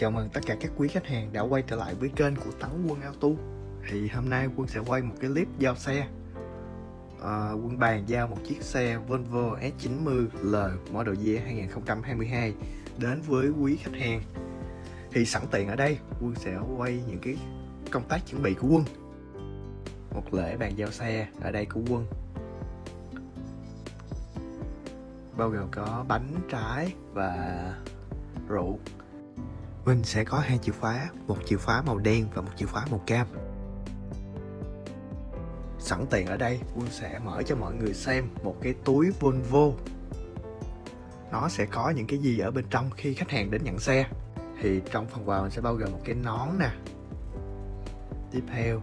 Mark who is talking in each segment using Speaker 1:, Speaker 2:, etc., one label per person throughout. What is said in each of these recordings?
Speaker 1: Chào mừng tất cả các quý khách hàng đã quay trở lại với kênh của Tấn Quân Auto. Thì hôm nay Quân sẽ quay một cái clip giao xe. À, Quân bàn giao một chiếc xe Volvo S90L model year 2022 đến với quý khách hàng. Thì sẵn tiện ở đây Quân sẽ quay những cái công tác chuẩn bị của Quân. Một lễ bàn giao xe ở đây của Quân. Bao gồm có bánh trái và rượu mình sẽ có hai chìa khóa, một chìa khóa màu đen và một chìa khóa màu cam. Sẵn tiện ở đây, Quân sẽ mở cho mọi người xem một cái túi Volvo. Nó sẽ có những cái gì ở bên trong khi khách hàng đến nhận xe. Thì trong phần quà mình sẽ bao gồm một cái nón nè. Tiếp theo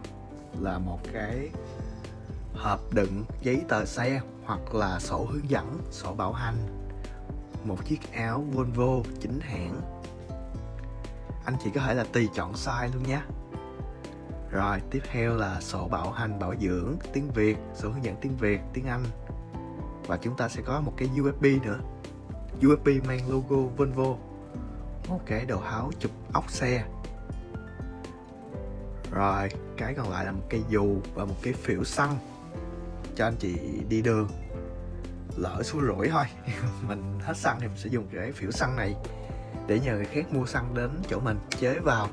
Speaker 1: là một cái hộp đựng giấy tờ xe hoặc là sổ hướng dẫn, sổ bảo hành, một chiếc áo Volvo chính hãng anh chị có thể là tùy chọn size luôn nhé. Rồi, tiếp theo là sổ bảo hành, bảo dưỡng, tiếng Việt, sổ hướng dẫn tiếng Việt, tiếng Anh. Và chúng ta sẽ có một cái USB nữa. USB mang logo Volvo. Một cái đồ háo chụp ốc xe. Rồi, cái còn lại là một cây dù và một cái phễu xăng cho anh chị đi đường. Lỡ xui rủi thôi. Mình hết xăng thì mình sẽ dùng cái phễu xăng này để nhờ người khác mua xăng đến chỗ mình chế vào.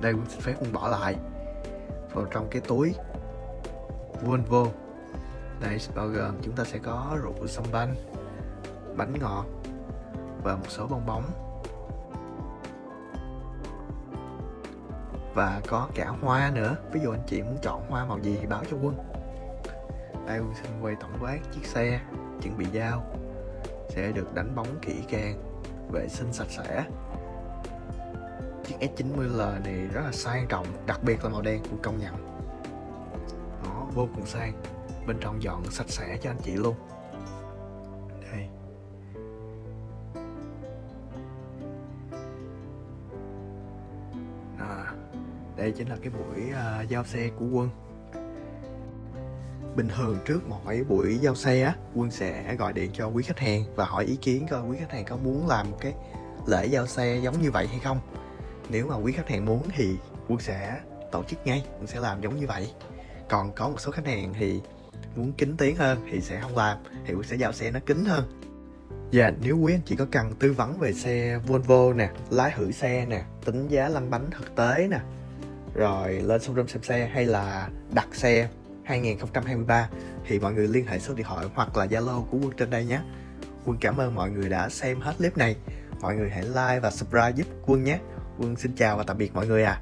Speaker 1: Đây cũng xin phép quân bỏ lại. Vào trong cái túi Volvo. Đây, bao gồm chúng ta sẽ có rượu sâm banh, bánh ngọt và một số bong bóng. Và có cả hoa nữa. Ví dụ anh chị muốn chọn hoa màu gì thì báo cho quân. Đây, quân xin quay tổng quát chiếc xe chuẩn bị giao. Sẽ được đánh bóng kỹ càng vệ sinh sạch sẽ. Chiếc S90L này rất là sang trọng đặc biệt là màu đen cũng công nhận. Nó vô cùng sang bên trong dọn sạch sẽ cho anh chị luôn. Đây. À, đây chính là cái buổi uh, giao xe của quân bình thường trước mỗi buổi giao xe á quân sẽ gọi điện cho quý khách hàng và hỏi ý kiến coi quý khách hàng có muốn làm cái lễ giao xe giống như vậy hay không. Nếu mà quý khách hàng muốn thì quân sẽ tổ chức ngay quân sẽ làm giống như vậy. Còn có một số khách hàng thì muốn kín tiếng hơn thì sẽ không làm thì quân sẽ giao xe nó kín hơn. Dạ, nếu quý anh chị có cần tư vấn về xe Volvo nè, lái thử xe nè, tính giá lăn bánh thực tế nè, rồi lên showroom xem xe hay là đặt xe 2023 thì mọi người liên hệ số điện thoại hoặc là Zalo của Quân trên đây nhé. Quân cảm ơn mọi người đã xem hết clip này. Mọi người hãy like và subscribe giúp Quân nhé. Quân xin chào và tạm biệt mọi người à.